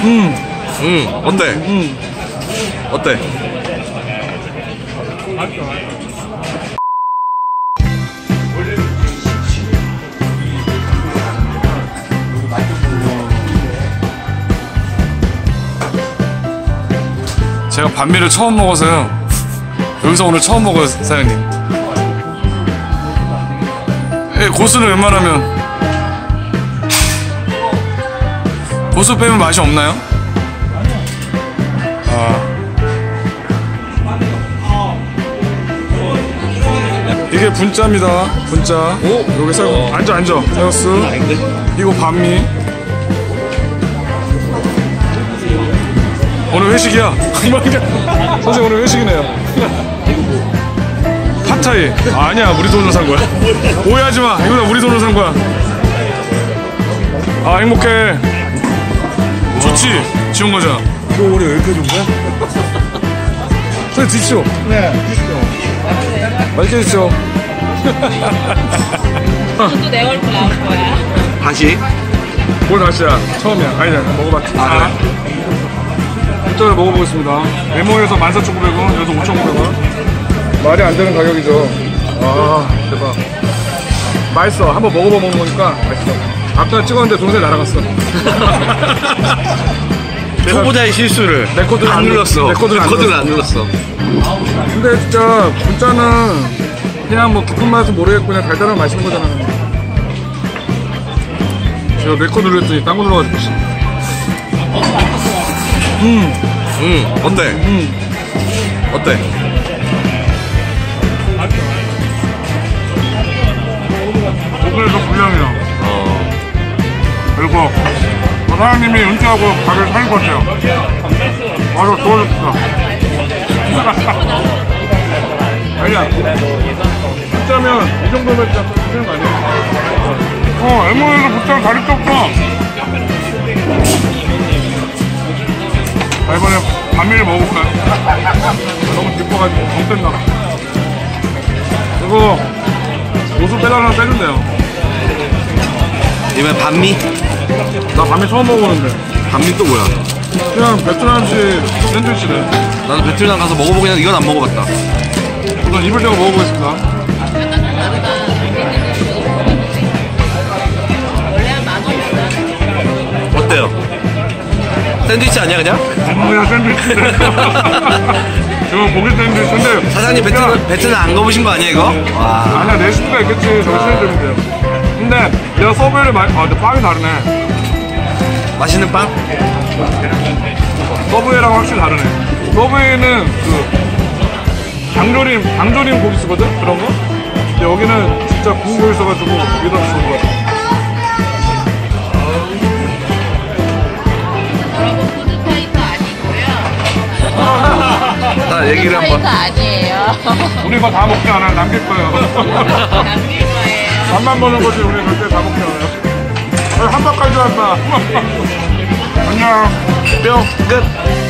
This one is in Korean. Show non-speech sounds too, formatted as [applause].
음, 응 어때? 음. 어때? 제가 반미를 처음 먹어서요. 여기서 오늘 처음 먹어요, 사장님. 예, 고수는 웬만하면 고수 빼면 맛이 없나요? 아. 이게 분짜입니다. 분짜. 오, 여기 쌀 앉아 앉아. 쌀국수. 이거 반미. 오늘 회식이야. [laughs] 선생 오늘 회식이네요. [laughs] 팟타이. 아, 아니야, 우리 돈으로 산 거야. [laughs] 오해하지 마. 이거 다 우리 돈으로 산 거야. 아, 행복해. 좋지? 지운 거잖아. 이거 우리 왜 이렇게 준 거야? [laughs] 선생 드시오. 네. 맛있게 드시오. 또 [laughs] 내 얼굴 나올 거야. 다시? 뭘 다시야? 처음이야. 아니다, 먹어봤지. 아, 일단은 먹어보겠습니다. 메모에서 14,900원, 여기서 5,900원. 말이 안 되는 가격이죠. 아, 대박. 맛있어. 한번 먹어봐 먹는 거니까 맛있어. 아까 찍었는데 동생 날아갔어. [laughs] 초보자의 실수를 내 코드를 안안 눌렀어 눌- 내 코드를 안 코드를 안 눌렀어 근데 진짜 분짜는 그냥 뭐 깊은 맛은 모르겠고 그냥 달달한 맛있는 거잖아. 제가 내 거 눌렀더니 딴 거 눌러가지고. 씨. 응 어때? 어때? 그 사장님이 은퇴하고 가게를 살것 같아요. 아주 좋아졌다. 아니야. 진짜면 이 정도면 진짜 괜찮은 거 아니야? 어, 에모에서 붙자면 다리 떴어. 자, 이번에 반미를 먹어볼까요? [laughs] 너무 기뻐가지고 정 뗐나 봐. 이거 옷을 빼달라면 빼준대요. 이번엔 반미? 나 밤에 처음 먹어보는데. 반미 또 뭐야? 그냥 베트남식 샌드위치래 나는 베트남 가서 먹어보긴 했는데 이건 안 먹어봤다. 우선 입을 대고 먹어보겠습니다. 어때요? 샌드위치 아니야 그냥? 뭐야 샌드위치래 이거 [laughs] 고기 샌드위치인데 사장님 야, 베트남, 베트남 안 가보신 거 아니야 이거? 와. 아니야 내 식구가 있겠지. 저기 샌드위치인데 근데 내가 서브웨이를 많이 아 근데 빵이 다르네 맛있는 빵? 서브웨이랑 확실히 다르네 서브웨이는 그 장조림 장조림 고기 쓰거든 그런 거 근데 여기는 진짜 구운 고기 써가지고 위에다 좋은 거 같아 여러분 food fighter 아니고요. 나 얘기를 한번 아니에요. 우리 이거 다 먹지 않아요 남길 거예요 [laughs] [laughs] 남길 거예요. 밥만 버는 거지 우리 절대 다 먹지 않아요 한 바까지 왔다. [laughs] 안녕. 뿅. 끝